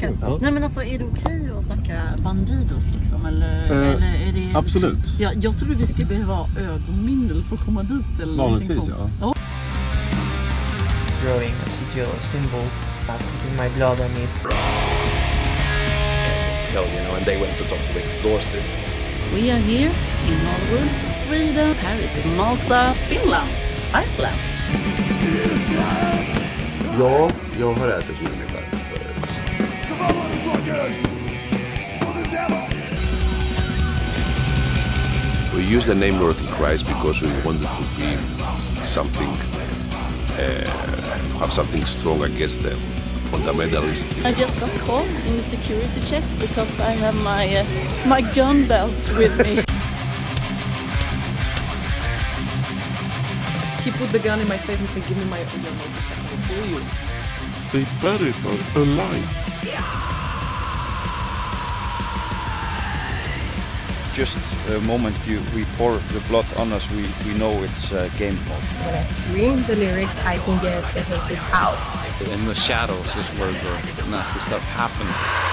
Ja. Nej men alltså är det okej att snacka Bandidos liksom? Eller, Eh, eller är det... Absolut. Ja, jag trodde vi skulle behöva ha ögonmindel för att komma dit eller Vanligtvis, någonting sånt. ja. drawing a sigil, a symbol, my blood on it. was killed, you know, and they went to talk to the exorcists. We are here in Norwood, Sweden, Paris, Malta, Finland, Iceland. Ja, jag har ätit människa We use the name Rotting Christ because we wanted to be something, uh, have something strong against the fundamentalists. I just got caught in the security check because I have my uh, my gun belt with me. he put the gun in my face and said, "Give me my your motorcycle." Who are you? They buried her alive. Just a moment you, we pour the blood on us, we, we know it's uh, game mode. When I scream the lyrics, I can get everything out. In the shadows is where the nasty stuff happens.